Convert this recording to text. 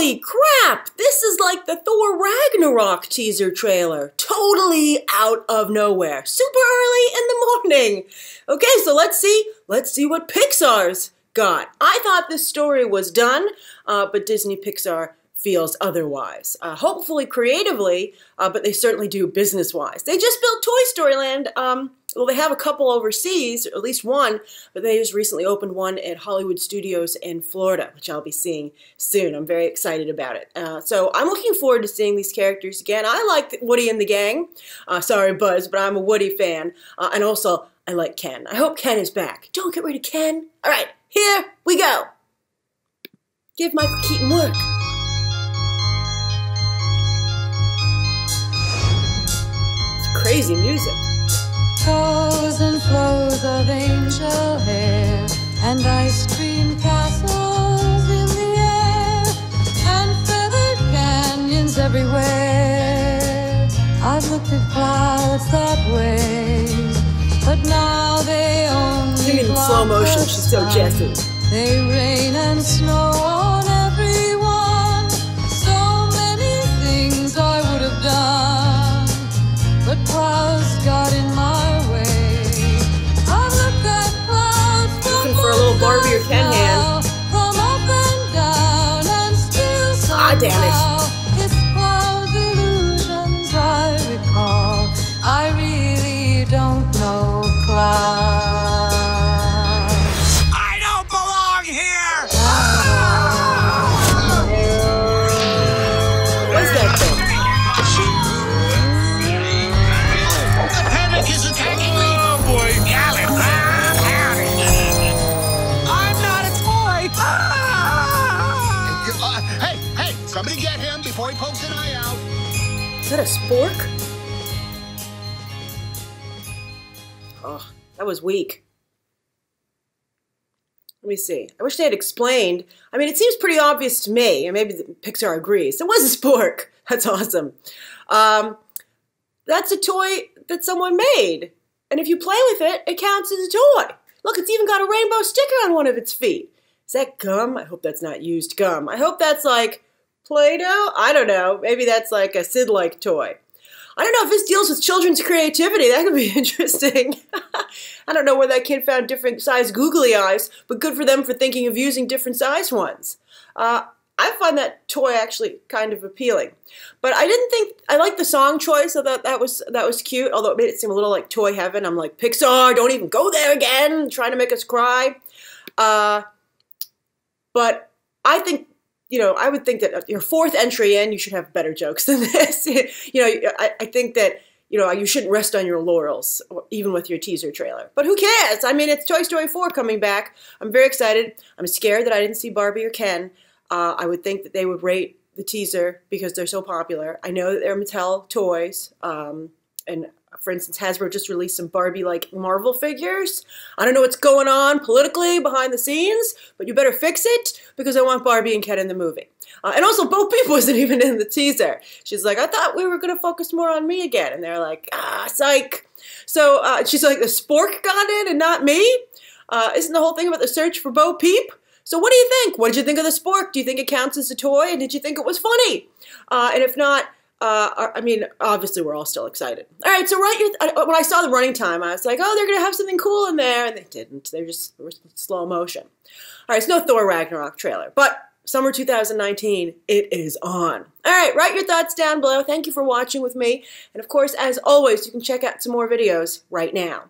Holy crap! This is like the Thor Ragnarok teaser trailer. Totally out of nowhere. Super early in the morning. Okay, so let's see. Let's see what Pixar's got. I thought this story was done, uh, but Disney Pixar feels otherwise. Uh, hopefully creatively, uh, but they certainly do business-wise. They just built Toy Story Land. Um, well, they have a couple overseas, at least one, but they just recently opened one at Hollywood Studios in Florida, which I'll be seeing soon. I'm very excited about it. Uh, so I'm looking forward to seeing these characters again. I like Woody and the gang. Uh, sorry, Buzz, but I'm a Woody fan. Uh, and also, I like Ken. I hope Ken is back. Don't get rid of Ken. All right, here we go. Give Michael Keaton work. It's crazy music. Flows and flows of angel hair and ice cream castles in the air and feathered canyons everywhere. I've looked at clouds that way, but now they only. In slow motion, she's so Jessie. They rain and snow Barbie he pokes an eye out. Is that a spork? Oh, that was weak. Let me see. I wish they had explained. I mean, it seems pretty obvious to me, and maybe Pixar agrees. It was a spork. That's awesome. Um, that's a toy that someone made. And if you play with it, it counts as a toy. Look, it's even got a rainbow sticker on one of its feet. Is that gum? I hope that's not used gum. I hope that's like Play-Doh? I don't know. Maybe that's like a Sid-like toy. I don't know if this deals with children's creativity. That could be interesting. I don't know where that kid found different size googly eyes, but good for them for thinking of using different size ones. Uh, I find that toy actually kind of appealing. But I didn't think I liked the song choice. I thought that was that was cute, although it made it seem a little like toy heaven. I'm like, Pixar, don't even go there again, trying to make us cry. Uh, but I think you know, I would think that your fourth entry in, you should have better jokes than this. you know, I, I think that you know you shouldn't rest on your laurels, even with your teaser trailer. But who cares? I mean, it's Toy Story 4 coming back. I'm very excited. I'm scared that I didn't see Barbie or Ken. Uh, I would think that they would rate the teaser because they're so popular. I know that they're Mattel toys, um, and for instance, Hasbro just released some Barbie-like Marvel figures. I don't know what's going on politically behind the scenes, but you better fix it because I want Barbie and Ken in the movie. Uh, and also, Bo Peep wasn't even in the teaser. She's like, I thought we were going to focus more on me again. And they're like, ah, psych. So uh, she's like, the spork got in and not me? Uh, isn't the whole thing about the search for Bo Peep? So what do you think? What did you think of the spork? Do you think it counts as a toy? And did you think it was funny? Uh, and if not, uh, I mean, obviously we're all still excited. All right, so right your, when I saw the running time, I was like, oh, they're going to have something cool in there, and they didn't. They just were slow motion. All right, it's no Thor Ragnarok trailer, but summer 2019, it is on. All right, write your thoughts down below. Thank you for watching with me. And of course, as always, you can check out some more videos right now.